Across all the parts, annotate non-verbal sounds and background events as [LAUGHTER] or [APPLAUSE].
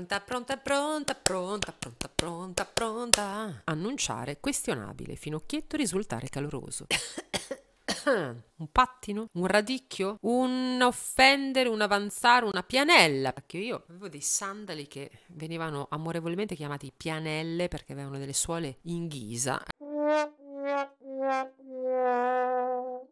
Pronta, pronta, pronta, pronta, pronta, pronta, pronta. Annunciare questionabile, finocchietto risultare caloroso. [COUGHS] un pattino, un radicchio, un offendere, un avanzare, una pianella. Perché io avevo dei sandali che venivano amorevolmente chiamati pianelle perché avevano delle suole in ghisa.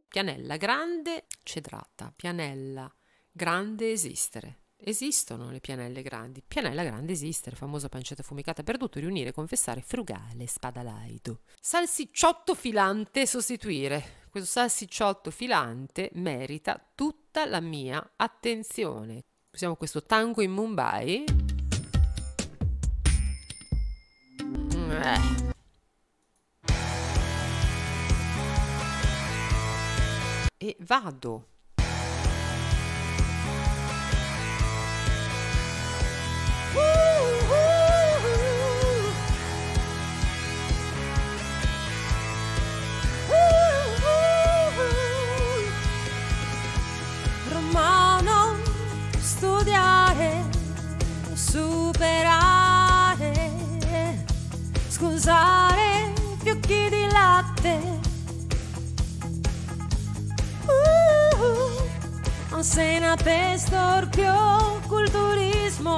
Pianella grande, cedrata. Pianella grande esistere. Esistono le pianelle grandi. Pianella grande esistere, famosa pancetta fumicata per tutto, riunire, confessare, frugale, spadalaido. Salsicciotto filante sostituire. Questo salsicciotto filante merita tutta la mia attenzione. Usiamo questo tango in Mumbai. Eh. E vado Uh, uh, senate storpio culturismo,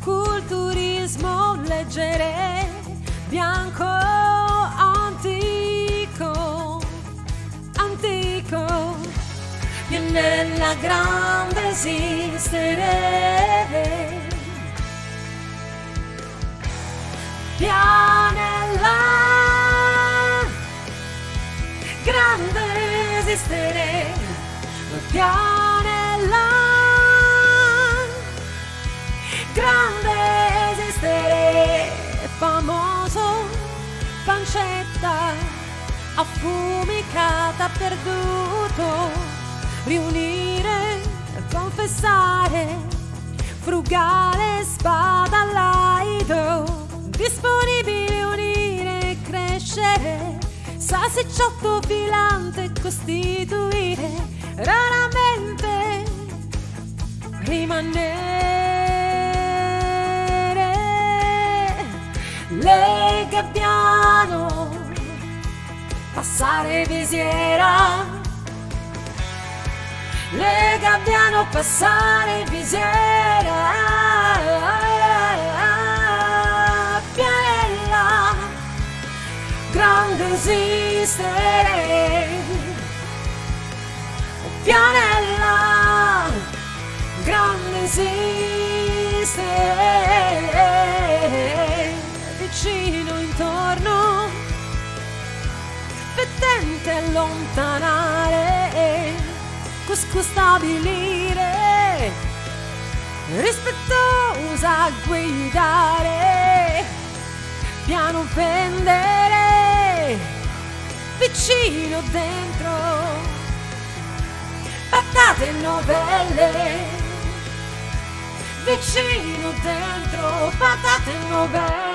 culturismo leggere, bianco antico, antico, e nella grande esistere. Pianella grande esistere pianella. Grande esistere famoso pancetta affumicata perduto. Riunire confessare frugale spada laido disponibile unire crescere, salsicciotto filante costituire, rimanere. Le gabbiano, passare visiera. Le gabbiano, passare visiera. grande esistere. Esistere. Vicino intorno, fettente allontanare, cusco stabilire, rispettosa guidare, piano pendere vicino dentro. Patate novelle, vicino dentro, patate novelle.